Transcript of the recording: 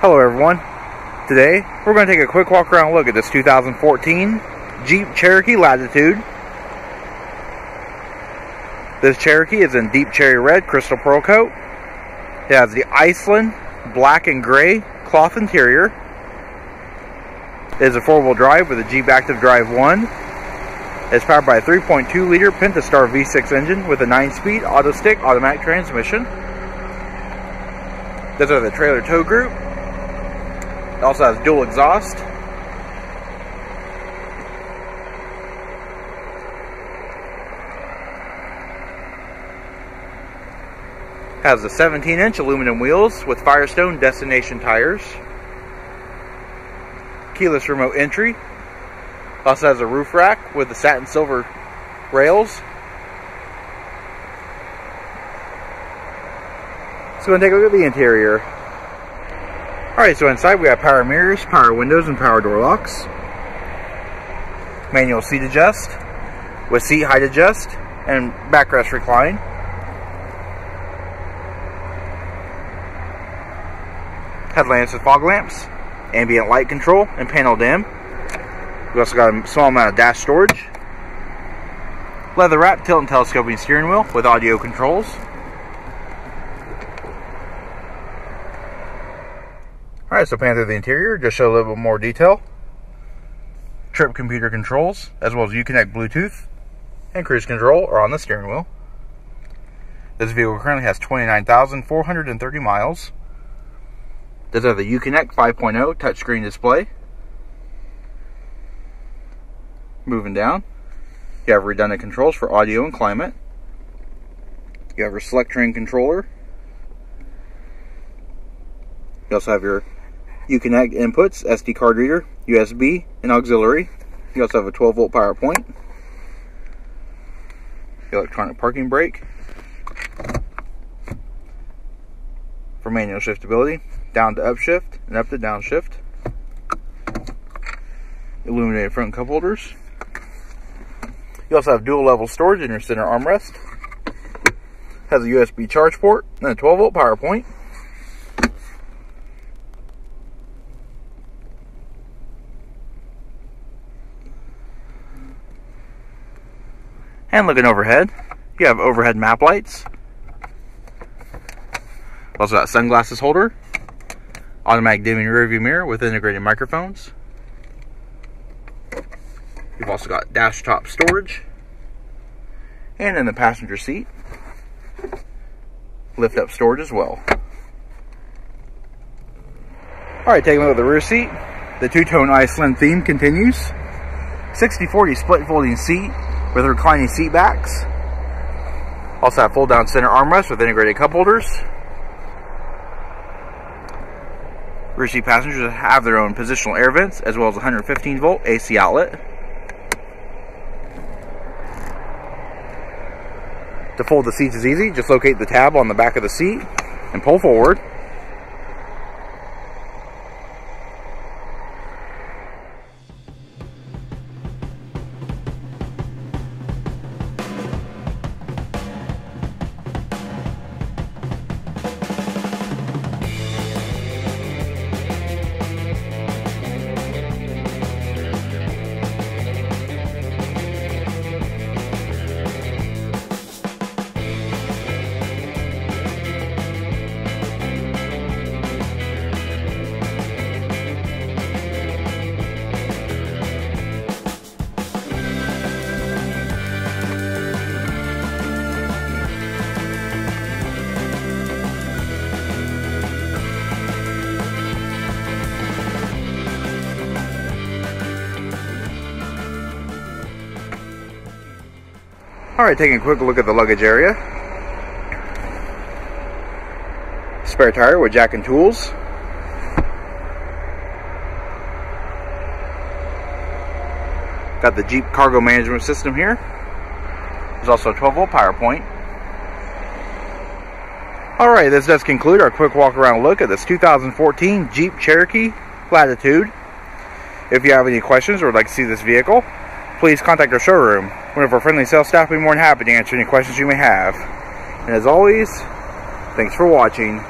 Hello everyone. Today we're going to take a quick walk around look at this 2014 Jeep Cherokee Latitude. This Cherokee is in deep cherry red crystal pearl coat. It has the Iceland black and gray cloth interior. It is a four-wheel drive with a Jeep Active Drive 1. It's powered by a 3.2 liter Pentastar V6 engine with a 9-speed auto stick automatic transmission. Those are the trailer tow group. It also has dual exhaust. Has the 17 inch aluminum wheels with Firestone destination tires. Keyless remote entry. Also has a roof rack with the satin silver rails. So we're going to take a look at the interior. Alright, so inside we have power mirrors, power windows, and power door locks. Manual seat adjust with seat height adjust and backrest recline. Headlamps with fog lamps, ambient light control, and panel dim. We also got a small amount of dash storage. Leather wrap tilt and telescoping steering wheel with audio controls. Alright, so pan through the interior, just show a little bit more detail. Trip computer controls, as well as Uconnect Bluetooth and cruise control are on the steering wheel. This vehicle currently has 29,430 miles. Does have the Uconnect 5.0 touchscreen display. Moving down, you have redundant controls for audio and climate. You have your SelecTerrain controller. You also have your Uconnect inputs, SD card reader, USB, and auxiliary. You also have a 12 volt power point. Electronic parking brake. For manual shiftability, down to upshift and up to downshift. Illuminated front cup holders. You also have dual level storage in your center armrest. Has a USB charge port and a 12 volt power point. And looking overhead, you have overhead map lights. Also got sunglasses holder, automatic dimming rearview mirror with integrated microphones. You've also got dash top storage. And in the passenger seat, lift up storage as well. Alright, taking a look at the rear seat. The two-tone Iceland theme continues. 60-40 split folding seat with reclining seat backs. Also have fold down center armrest with integrated cup holders. Rear seat passengers have their own positional air vents as well as 115 volt AC outlet. To fold the seats is easy, just locate the tab on the back of the seat and pull forward. Alright, taking a quick look at the luggage area. Spare tire with jack and tools. Got the Jeep cargo management system here. There's also a 12 volt power point. Alright, this does conclude our quick walk around look at this 2014 Jeep Cherokee Latitude. If you have any questions or would like to see this vehicle, please contact our showroom. One of our friendly sales staff will be more than happy to answer any questions you may have. And as always, thanks for watching.